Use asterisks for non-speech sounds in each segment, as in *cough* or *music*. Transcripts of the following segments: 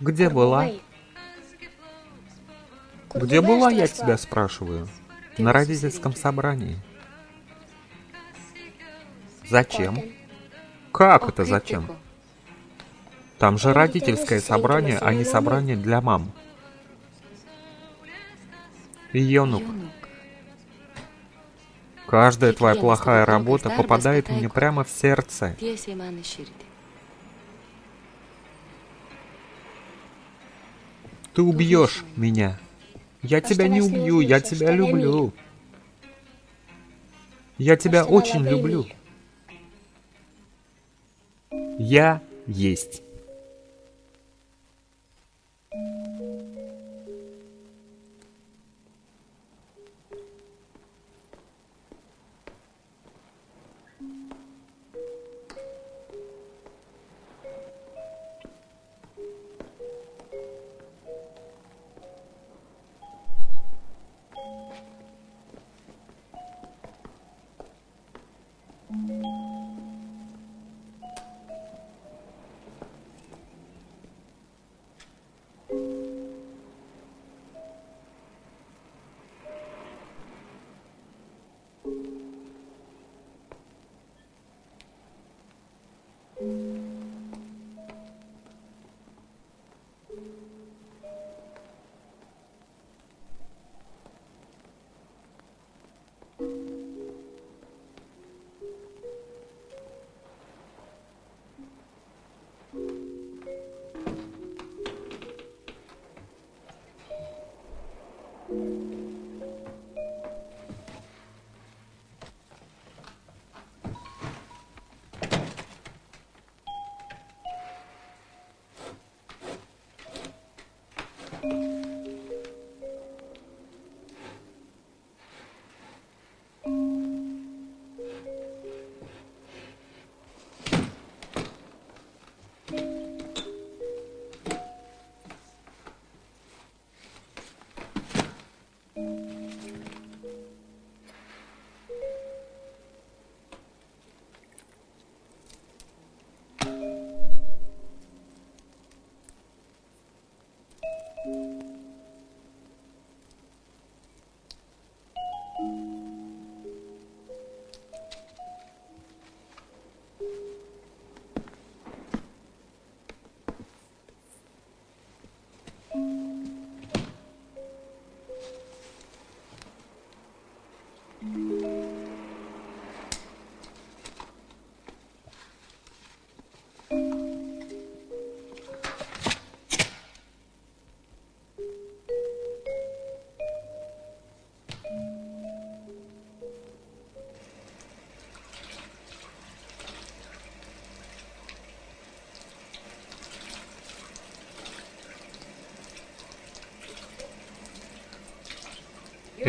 Где была? Где была, я тебя спрашиваю? На родительском собрании. Зачем? Как это зачем? Там же родительское собрание, а не собрание для мам. Йонук, каждая твоя плохая работа попадает мне прямо в сердце. Ты убьешь меня. Я тебя не убью, я тебя люблю. Я тебя очень люблю. Я есть.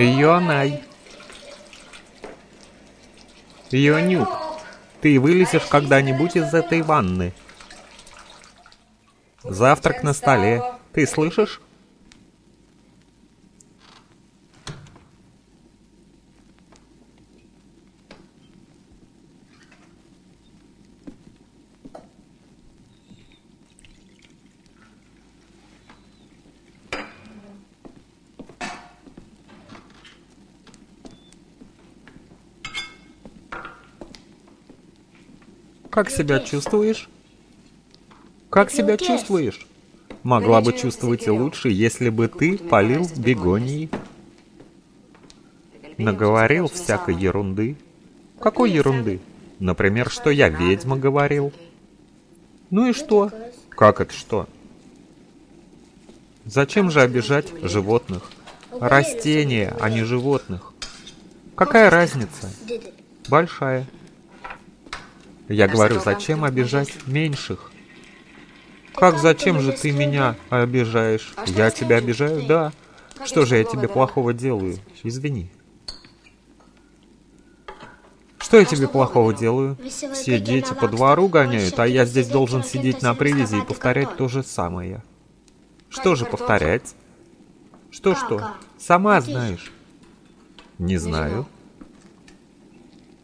Йонай. Йонюк, ты вылезешь когда-нибудь из этой ванны? Завтрак на столе. Ты слышишь? Как себя чувствуешь? Как себя чувствуешь? Могла бы чувствовать лучше, если бы ты полил бегонии. Наговорил всякой ерунды. Какой ерунды? Например, что я ведьма говорил. Ну и что? Как это что? Зачем же обижать животных? Растения, а не животных. Какая разница? Большая. Я говорю, зачем обижать меньших? Как зачем же ты меня обижаешь? Я тебя обижаю? Да. Что же я тебе плохого делаю? Извини. Что я тебе плохого делаю? Все дети по двору гоняют, а я здесь должен сидеть на привязи и повторять то же самое. Что же повторять? Что-что? Сама знаешь. Не знаю.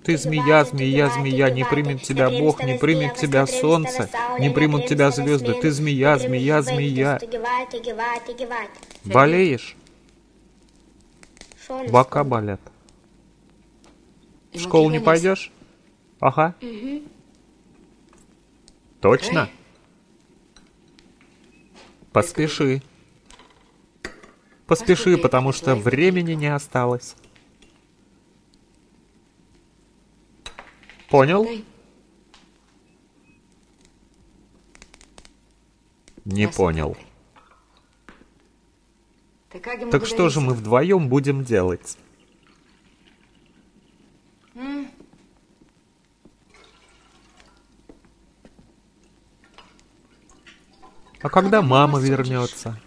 Ты змея, змея, змея, не примет тебя Бог, не примет тебя солнце, не примут тебя звезды. Ты змея, змея, змея. Болеешь? Бока болят. В школу не пойдешь? Ага. Точно? Поспеши. Поспеши, потому что времени не осталось. Понял? Не понял. Так что же мы вдвоем будем делать? А когда мама вернется?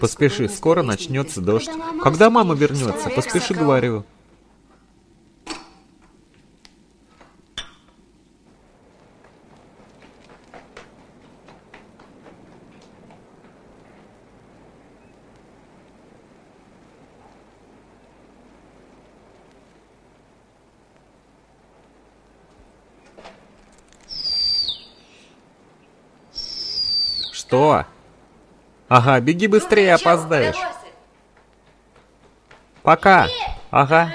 Поспеши, скоро начнется дождь. Когда мама вернется? Поспеши, говорю. Что? Ага, беги быстрее, опоздаешь. Пока. Ага.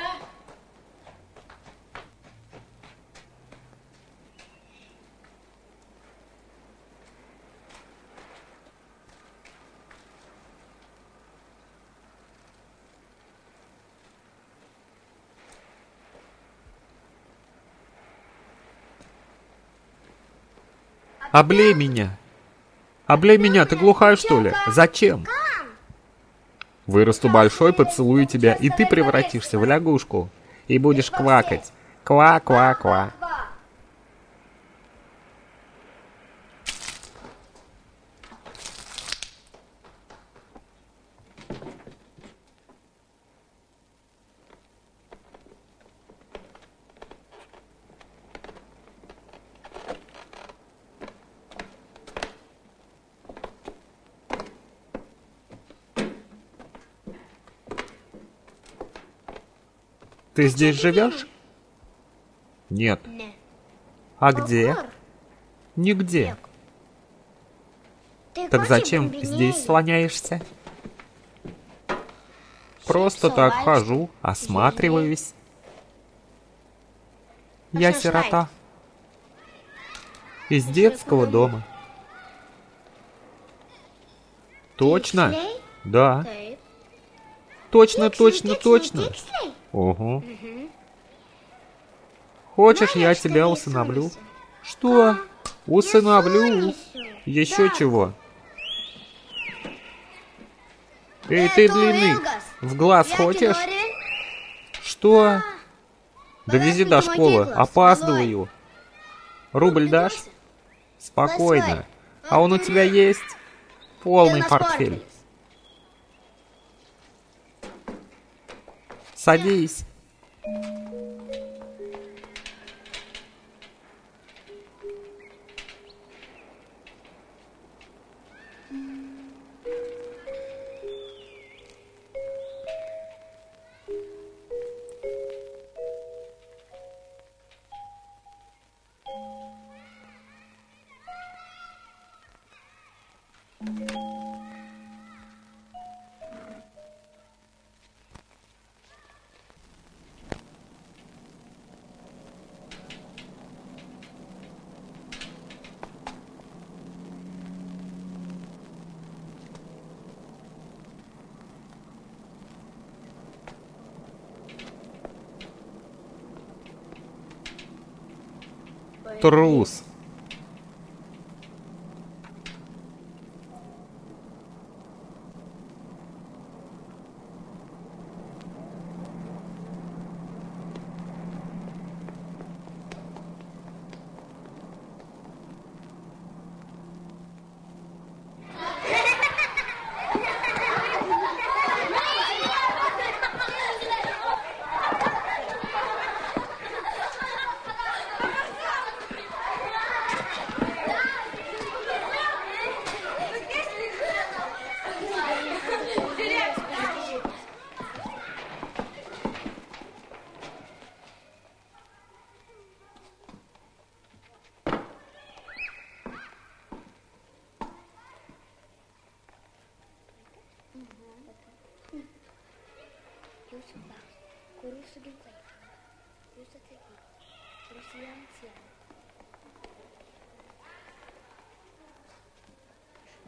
Облей меня. Облей меня, ты глухая что ли? Зачем? Вырасту большой, поцелую тебя, и ты превратишься в лягушку. И будешь квакать. Ква-ква-ква. Ты здесь живешь? Нет. А где? Нигде. Так зачем здесь слоняешься? Просто так хожу, осматриваюсь. Я сирота. Из детского дома. Точно? Да. Точно, точно, точно. Ого. Хочешь, я тебя усыновлю? Что? Усыновлю? Еще чего? Эй, ты длинный, в глаз хочешь? Что? Довези до школы, опаздываю. Рубль дашь? Спокойно. А он у тебя есть? Полный портфель. Садись. Трус.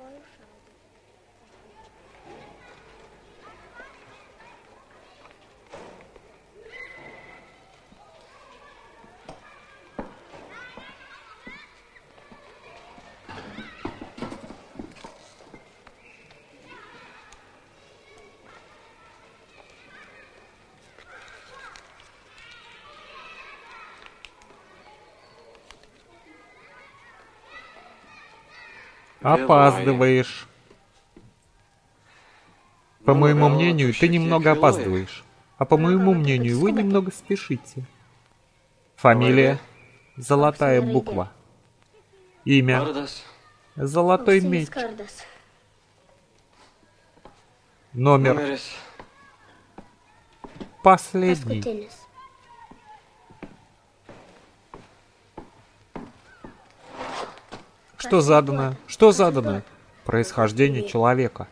one. Опаздываешь. По моему мнению, ты немного опаздываешь. А по моему мнению, вы немного спешите. Фамилия? Золотая буква. Имя? Золотой меч. Номер? Последний. Что задано? Что задано? Происхождение человека.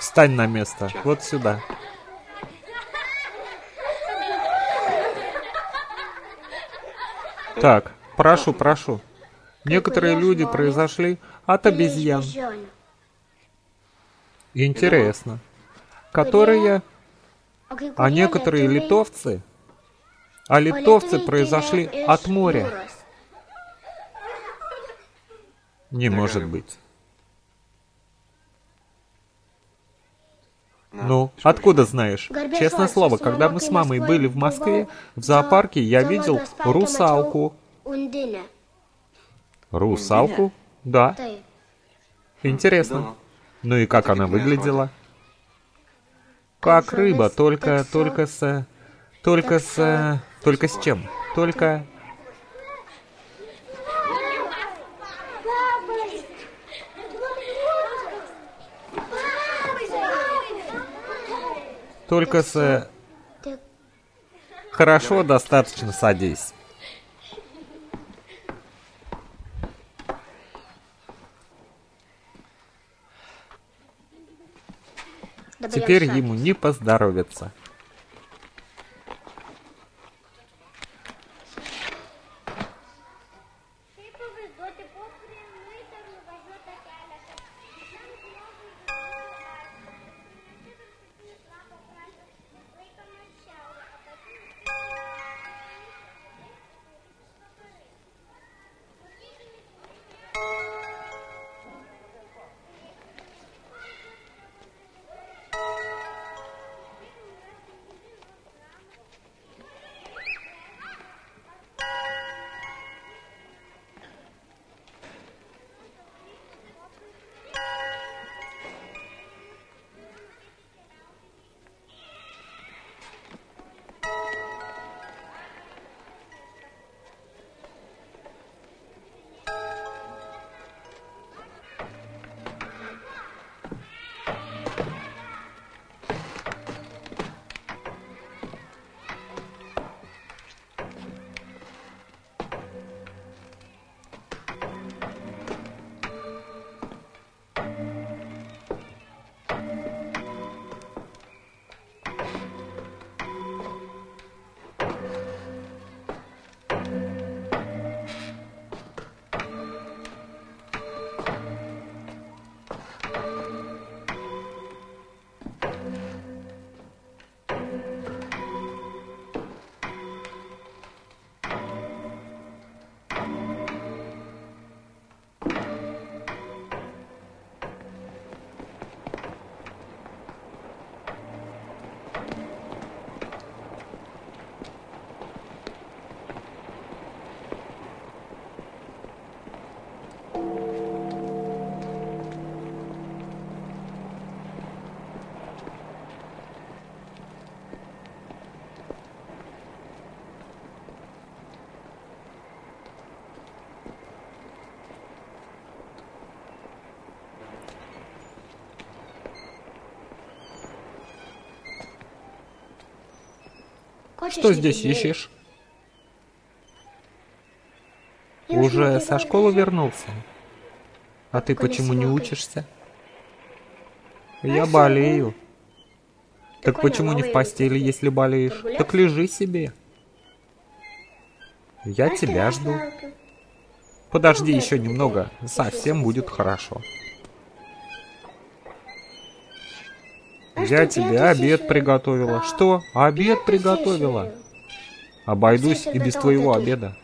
Встань на место. Вот сюда. Так, прошу, прошу. Некоторые люди произошли от обезьян. Интересно. Которые... А некоторые литовцы... А литовцы произошли от моря. Не может быть. Ну, откуда знаешь? Честное слово, когда мы с мамой были в Москве, в зоопарке я видел русалку. Русалку? Да. Интересно. Ну и как она выглядела? Как рыба, только, только с... Только с... Только с чем? Только... Только с... Хорошо, достаточно, садись. Теперь ему не поздоровится. Что здесь ищешь? Уже со школы вернулся? А ты почему не учишься? Я болею. Так почему не в постели, если болеешь? Так лежи себе. Я тебя жду. Подожди еще немного, совсем будет хорошо. Я тебе обед приготовила. Что? Обед приготовила? Обойдусь и без твоего обеда.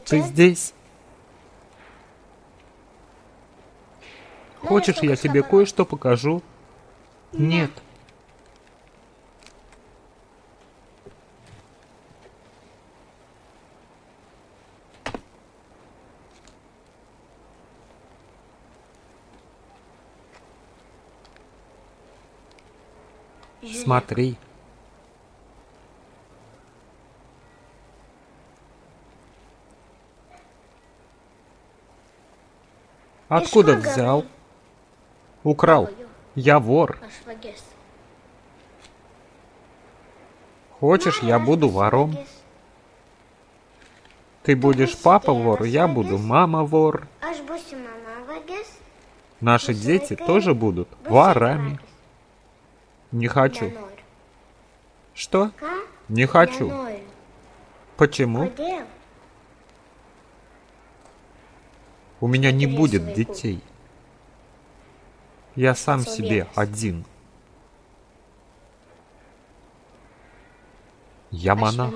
Ты здесь? Хочешь, я тебе кое-что покажу? Нет. Смотри. Откуда взял? Украл. Я вор. Хочешь, я буду вором? Ты будешь папа вор, я буду мама вор. Наши дети тоже будут ворами. Не хочу. Что? Не хочу. Почему? У меня не будет детей. Я сам себе один. Я монах.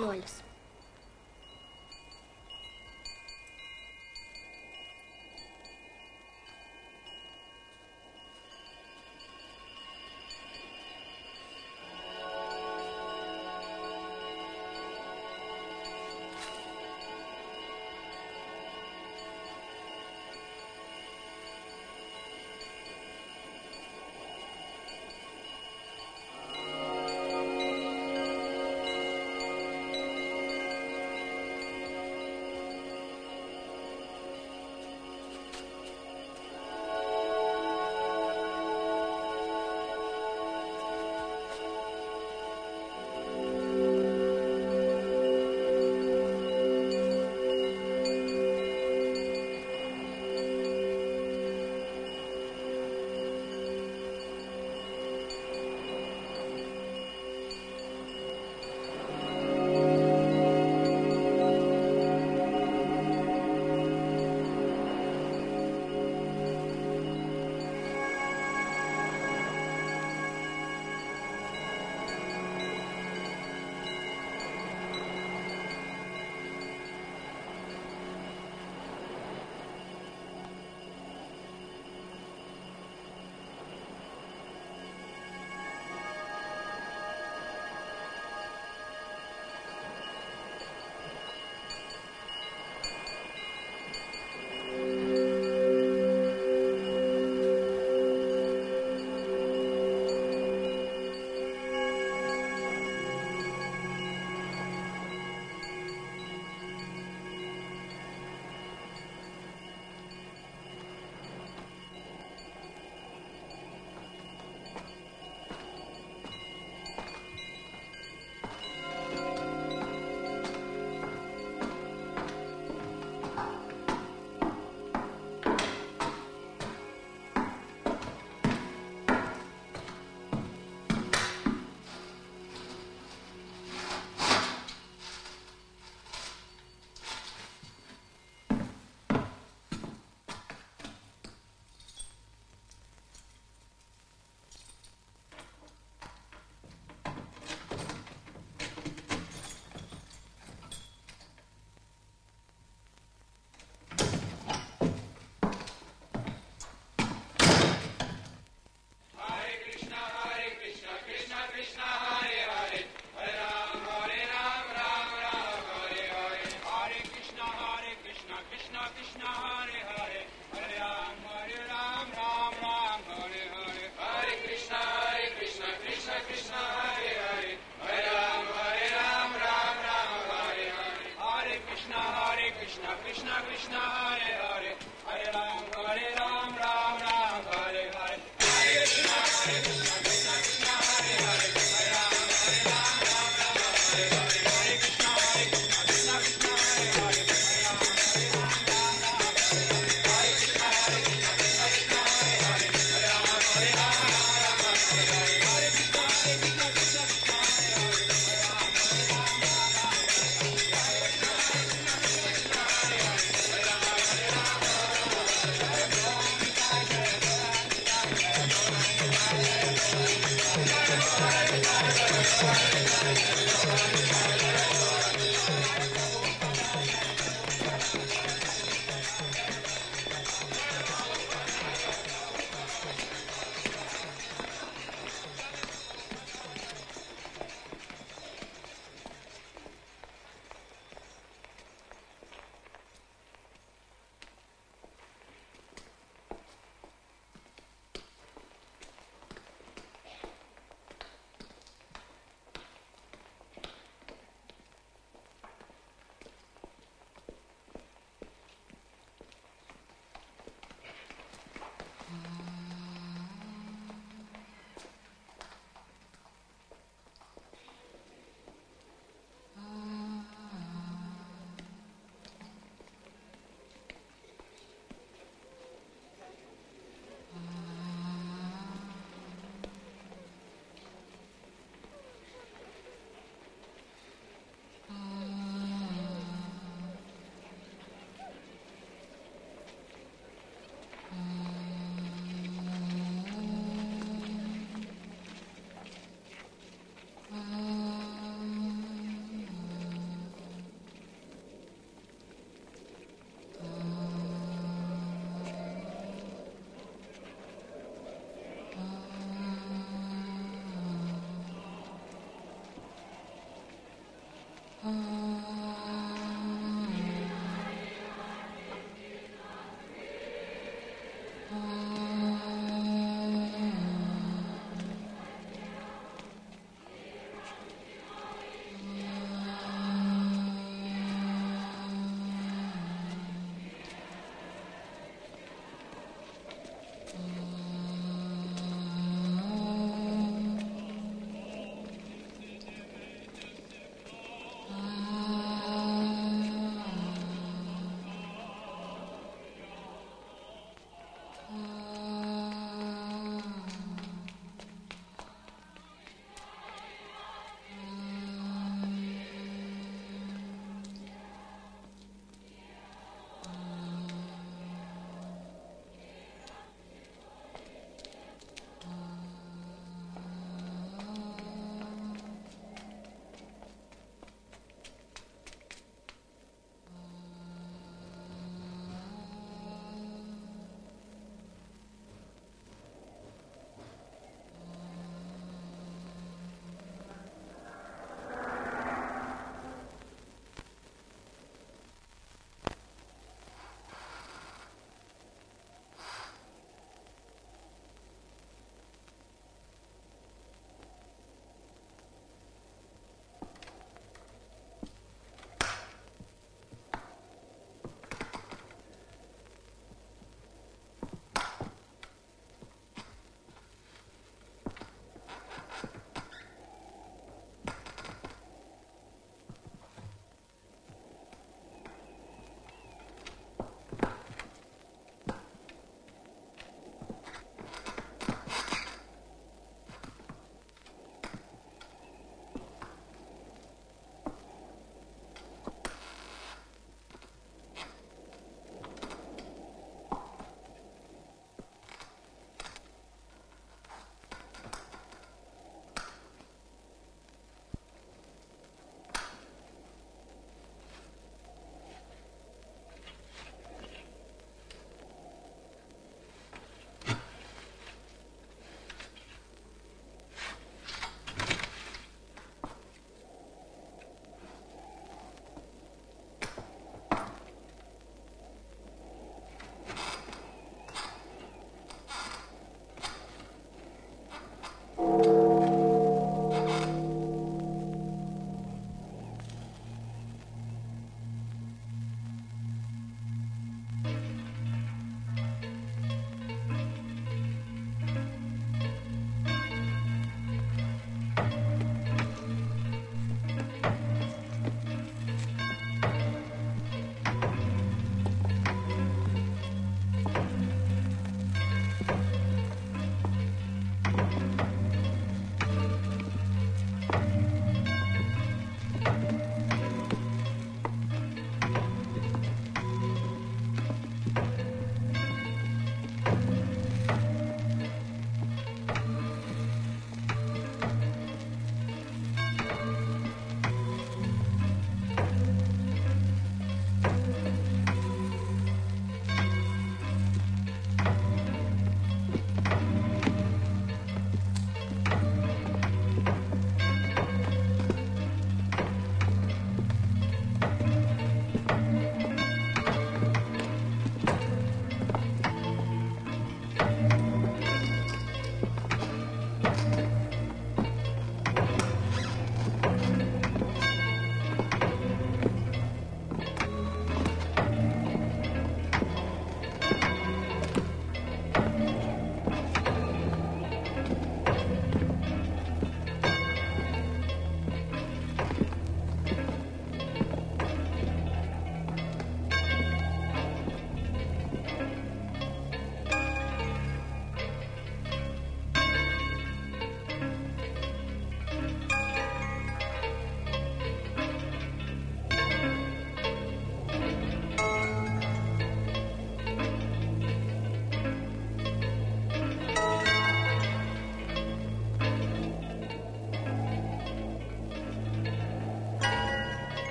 Hare Krishna, Krishna Krishna Hare Hare, Hare Ram, Hare Ram.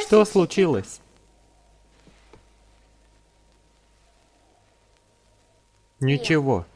Что случилось? Ничего.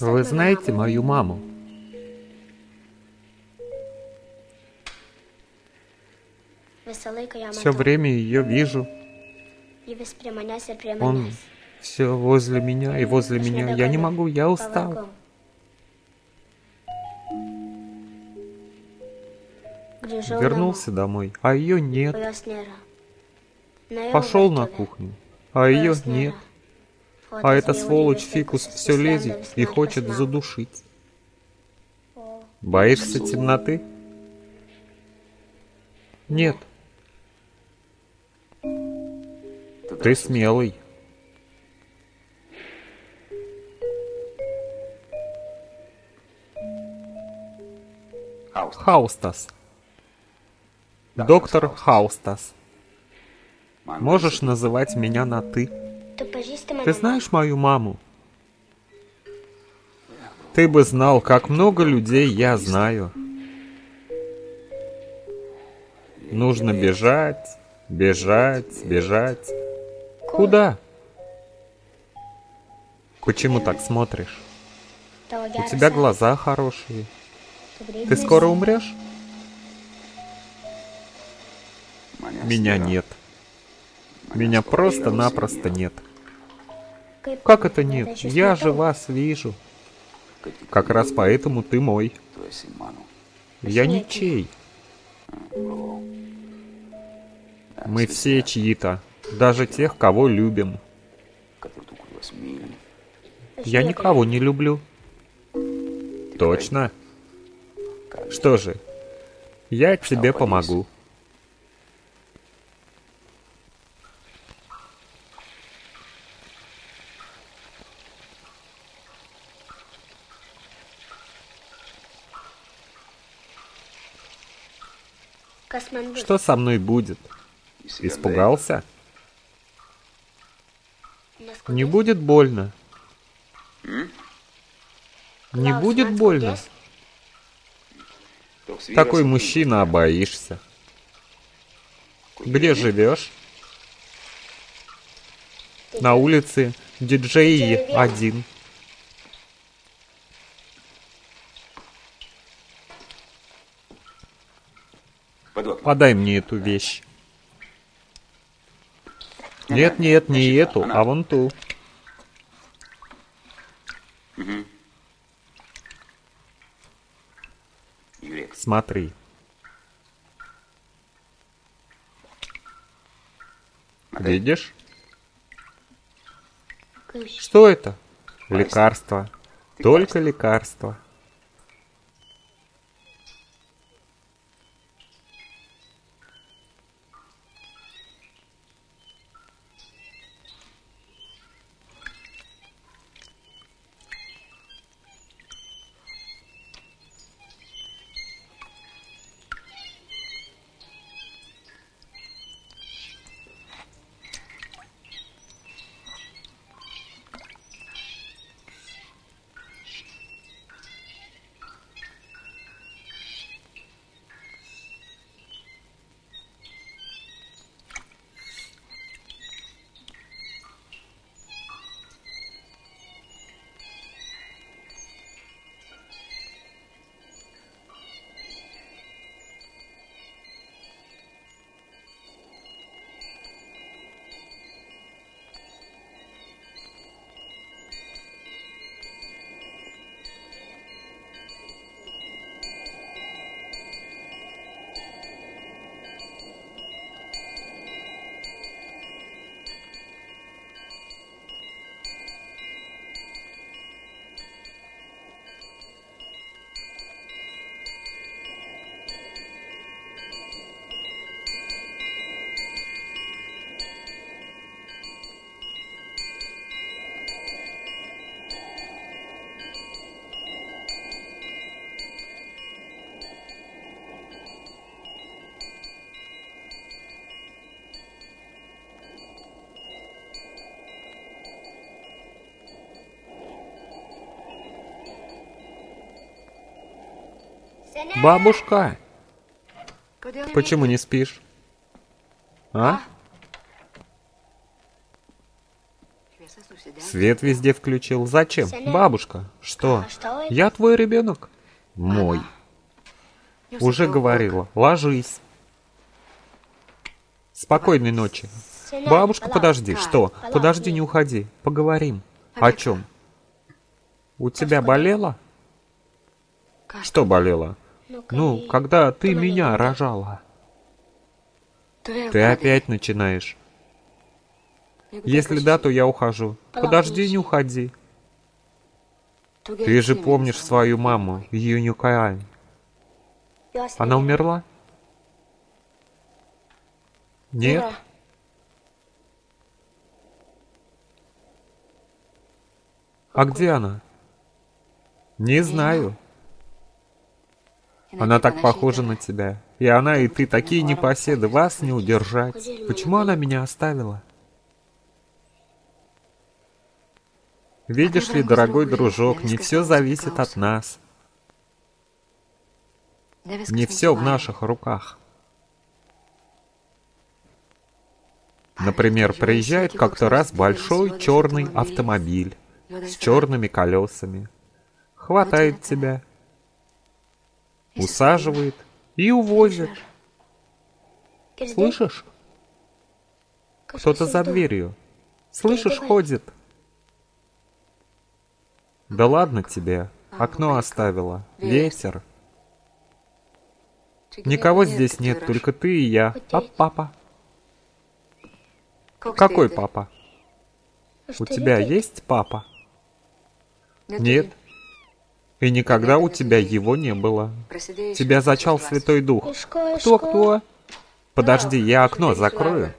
Вы знаете мою маму? Все время ее вижу. Он все возле меня и возле меня. Я не могу, я устал. Вернулся домой, а ее нет. Пошел на кухню, а ее нет. А эта сволочь фикус все лезет и хочет задушить. Боишься темноты? Нет. Ты смелый. Хаустас. Доктор Хаустас. Можешь называть меня на «ты». Ты знаешь мою маму? Ты бы знал, как много людей я знаю. Нужно бежать, бежать, бежать. Куда? Почему так смотришь? У тебя глаза хорошие. Ты скоро умрешь? Меня нет. Меня просто-напросто нет. Как это нет? Я же вас вижу. Как раз поэтому ты мой. Я ничей. Мы все чьи-то, даже тех, кого любим. Я никого не люблю. Точно? Что же, я тебе помогу. Что со мной будет? Испугался? Не будет больно. Не будет больно. Такой мужчина, а боишься. Где живешь? На улице диджей один. Подай мне эту вещь. Нет, нет, не эту, а вон ту. Смотри. Видишь? Что это? Лекарство. Только лекарство. Бабушка, почему не спишь? А? Свет везде включил. Зачем? Бабушка, что? Я твой ребенок? Мой. Уже говорила. Ложись. Спокойной ночи. Бабушка, подожди. Что? Подожди, не уходи. Поговорим. О чем? У тебя болело? Что болело? Ну, когда ты меня рожала. Ты опять начинаешь. Если да, то я ухожу. Подожди, не уходи. Ты же помнишь свою маму, Юнюкаань. Она умерла? Нет? А где она? Не знаю. Она так похожа на тебя. И она, и ты такие непоседы, вас не удержать. Почему она меня оставила? Видишь ли, дорогой дружок, не все зависит от нас. Не все в наших руках. Например, приезжает как-то раз большой черный автомобиль с черными колесами. Хватает тебя, усаживает и увозит. Слышишь? Кто-то за дверью. Слышишь, ходит. Да ладно тебе, окно оставила, ветер. Никого здесь нет, только ты и я. А папа? Какой папа? У тебя есть папа? Нет. И никогда у тебя его не было. Тебя зачал Святой Дух. Кто-кто? Подожди, я окно закрою.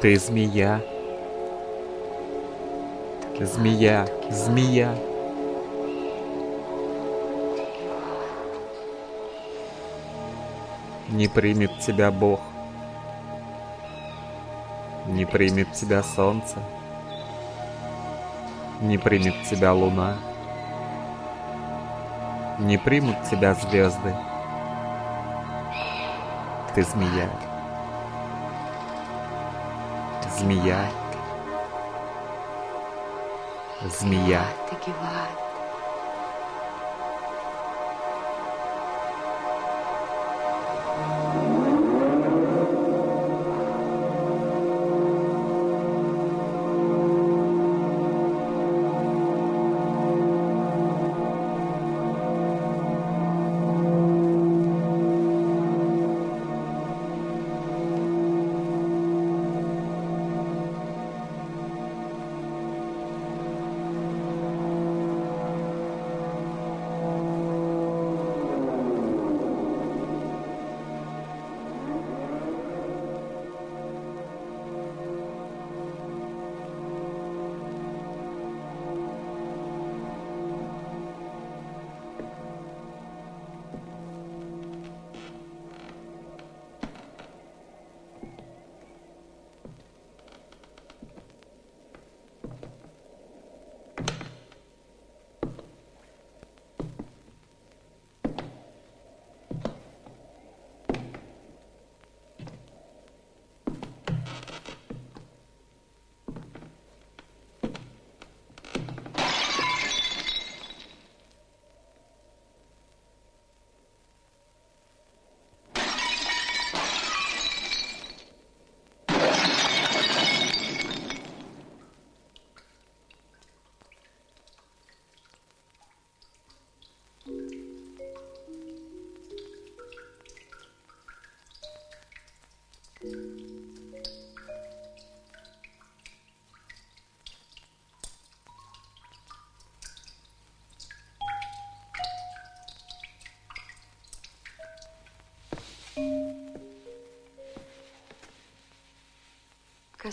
Ты змея. Змея, змея. Не примет тебя Бог. Не примет тебя солнце. Не примет тебя луна. Не примут тебя звезды. Ты змея. Змея. Змея.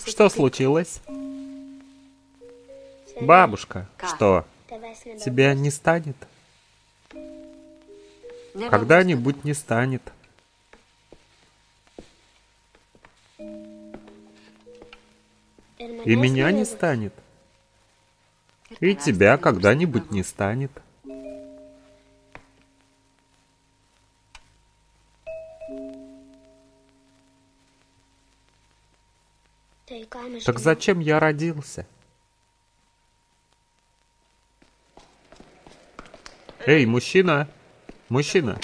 Что случилось? Бабушка, что? Тебя не станет? Когда-нибудь не станет. И меня не станет. И тебя когда-нибудь не станет. Так зачем я родился? Эй, мужчина! Мужчина!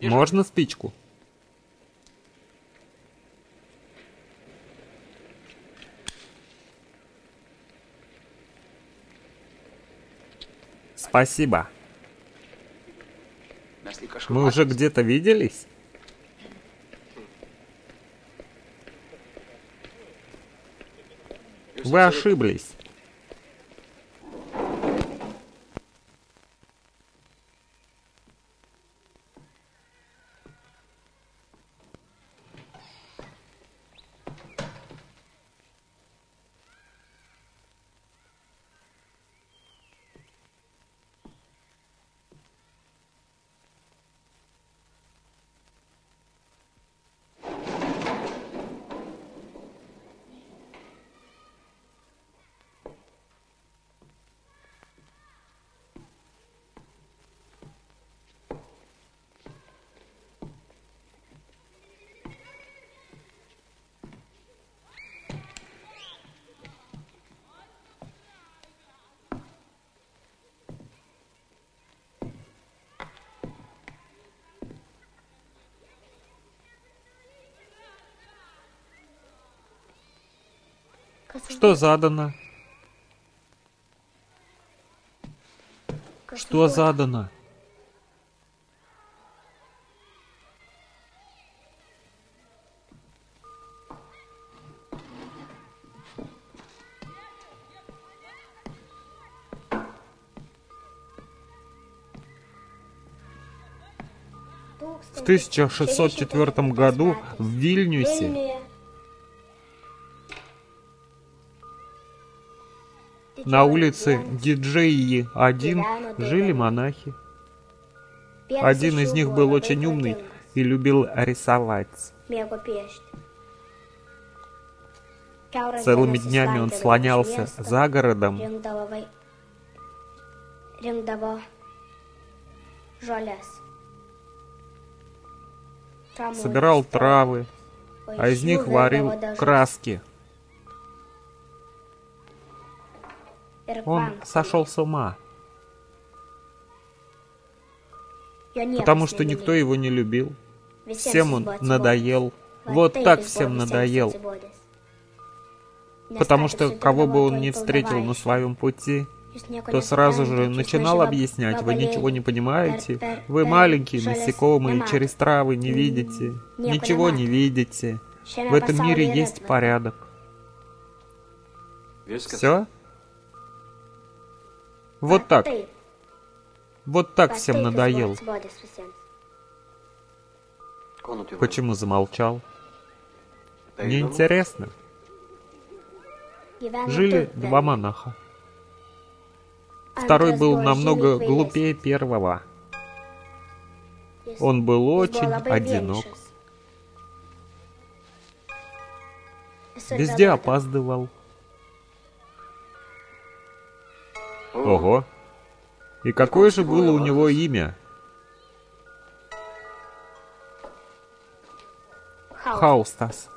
Можно спичку? Спасибо. Мы уже где-то виделись? Вы ошиблись. Что задано? Что задано? В 1604 году в Вильнюсе На улице Диджеи один жили монахи. Один из них был очень умный и любил рисовать. Целыми днями он слонялся за городом, собирал травы, а из них варил краски. Он сошел с ума, потому что никто его не любил. Всем он надоел. Вот так всем надоел. Потому что кого бы он ни встретил на своем пути, то сразу же начинал объяснять, вы ничего не понимаете, вы маленькие насекомые, через травы не видите, ничего не видите. В этом мире есть порядок. Все? Вот так. Вот так всем надоел. Почему замолчал? Неинтересно. Жили два монаха. Второй был намного глупее первого. Он был очень одинок. Везде опаздывал. Ого. И какое же было у него имя? Хаустас.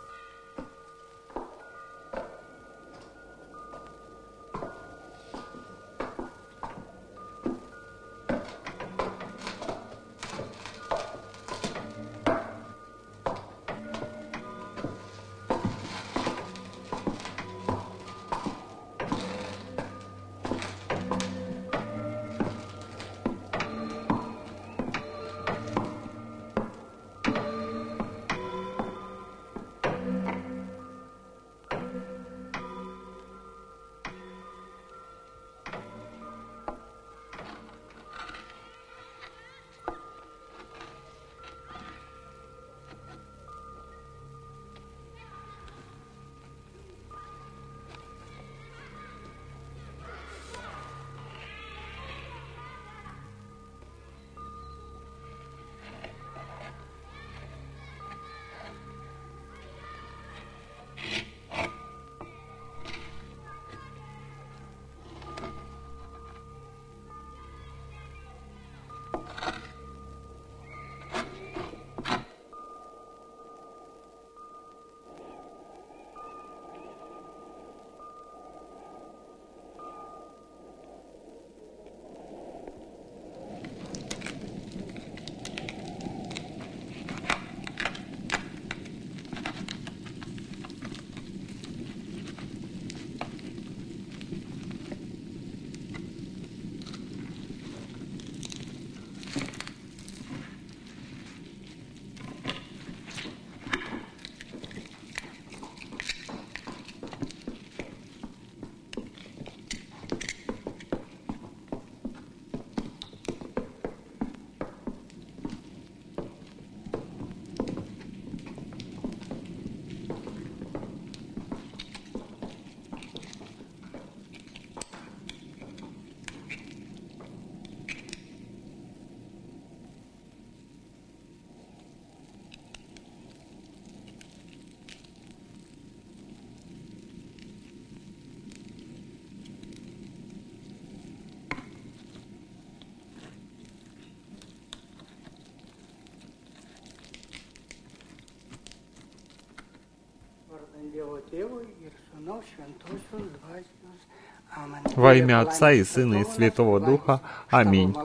Во имя Отца и Сына и Святого Духа. Аминь.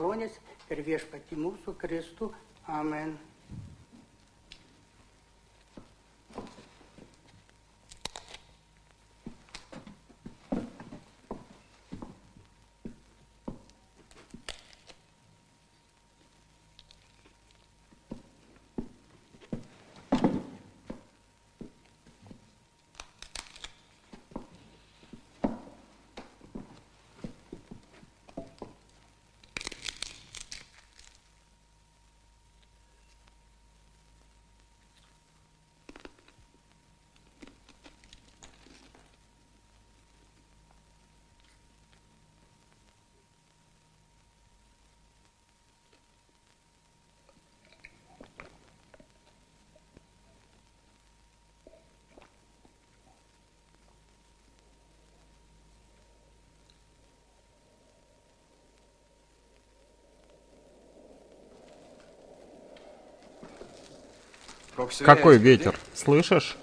Какой ветер? Слышишь?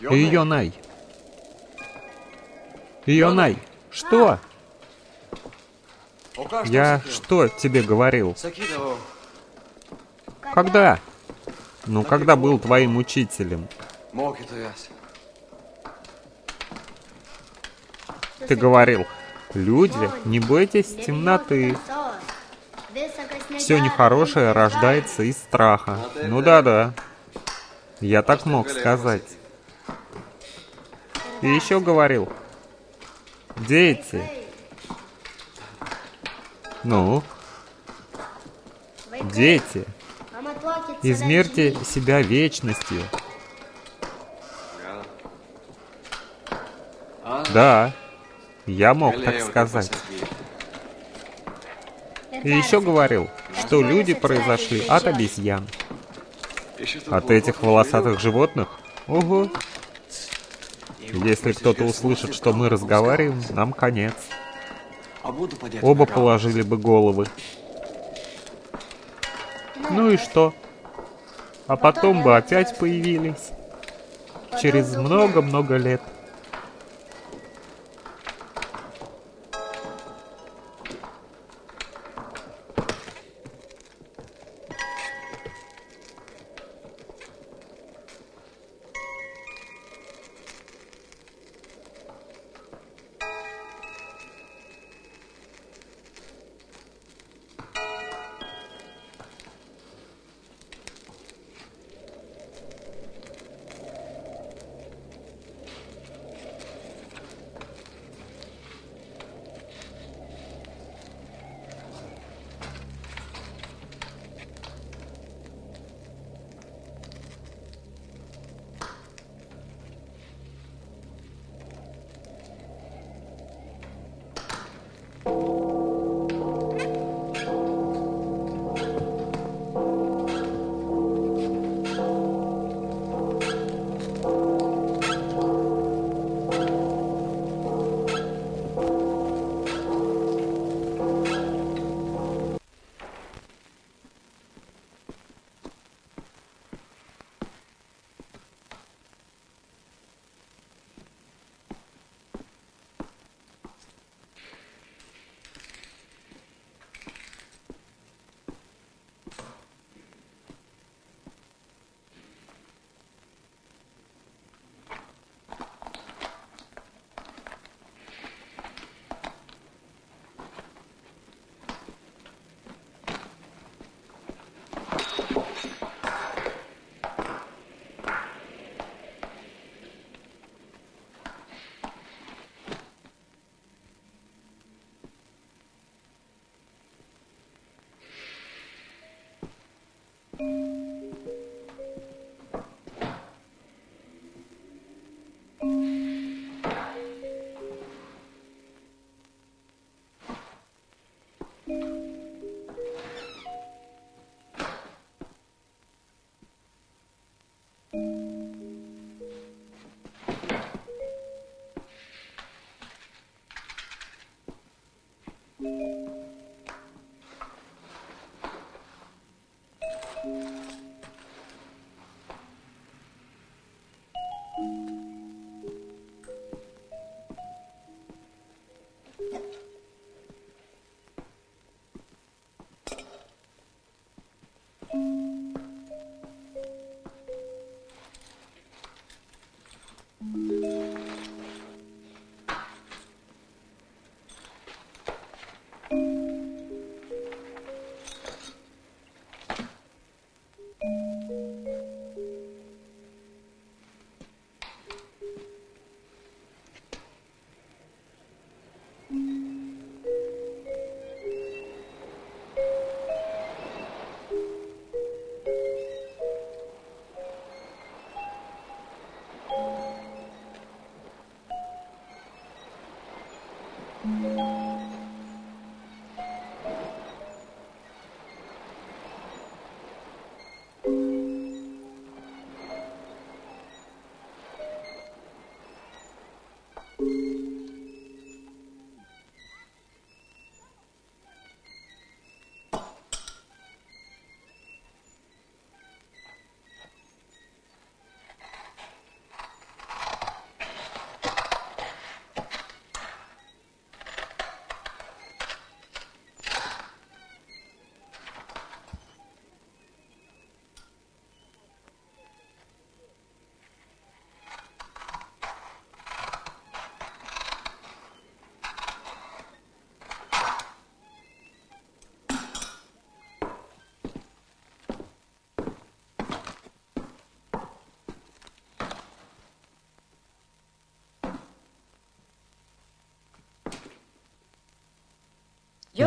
Ионай. Ионай. Что? Я что тебе говорил? Когда? Ну, когда был твоим учителем? Ты говорил, люди, не бойтесь темноты. Все нехорошее рождается из страха. Ну да-да. Я так мог сказать. И еще говорил, дети. Ну? Дети. Измерьте себя вечностью. Да, я мог так сказать. И еще говорил, что люди произошли от обезьян. От этих волосатых животных? Ого. Если кто-то услышит, что мы разговариваем, нам конец. Оба положили бы головы. Ну и что? А потом бы опять появились. Через много-много лет.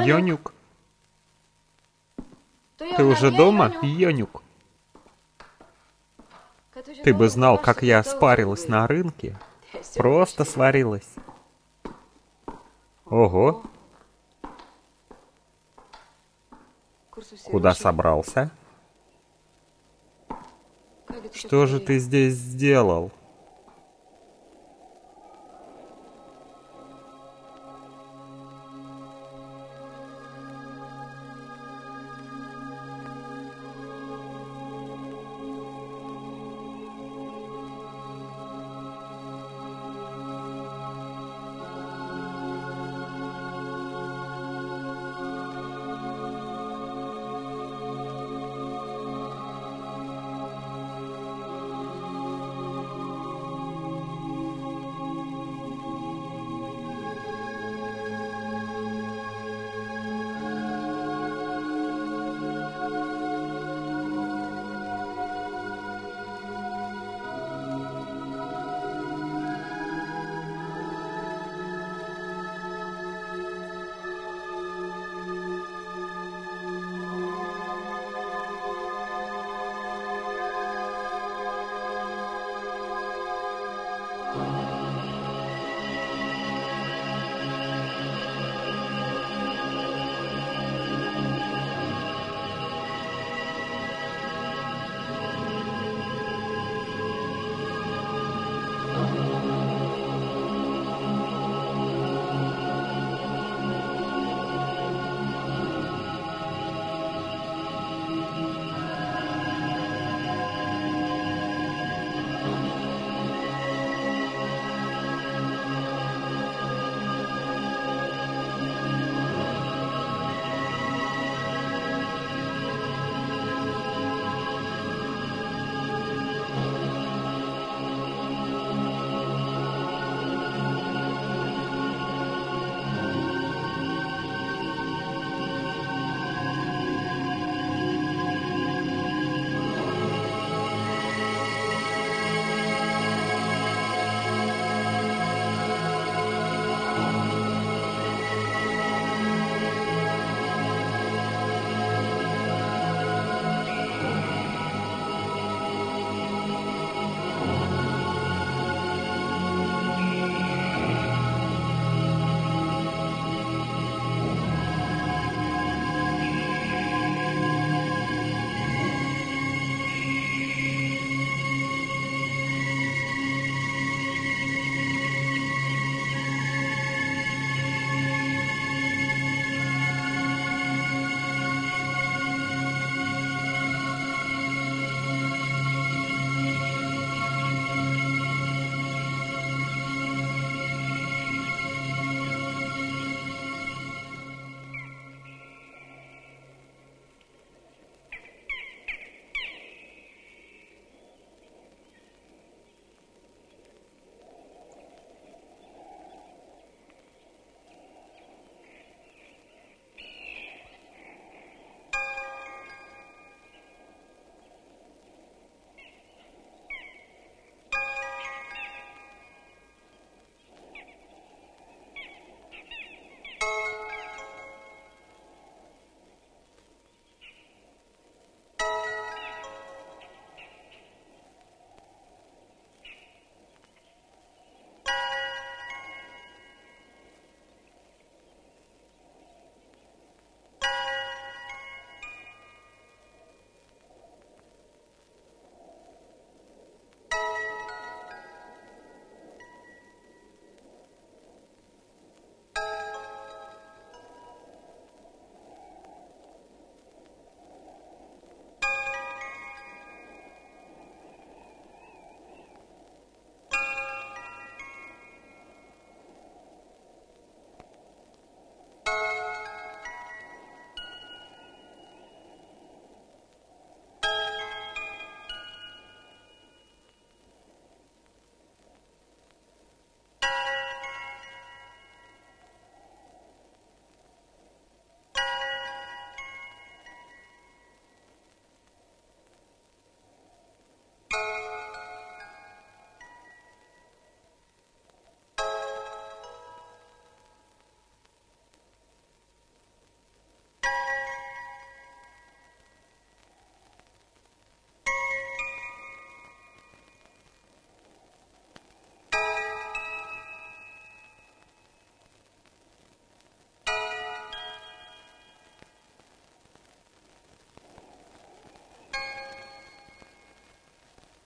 Йонюк, ты уже дома, Йонюк? Ты бы знал, как я спарилась на рынке. *laughs* Просто сварилась. Ого. Куда собрался? Что же ты здесь сделал?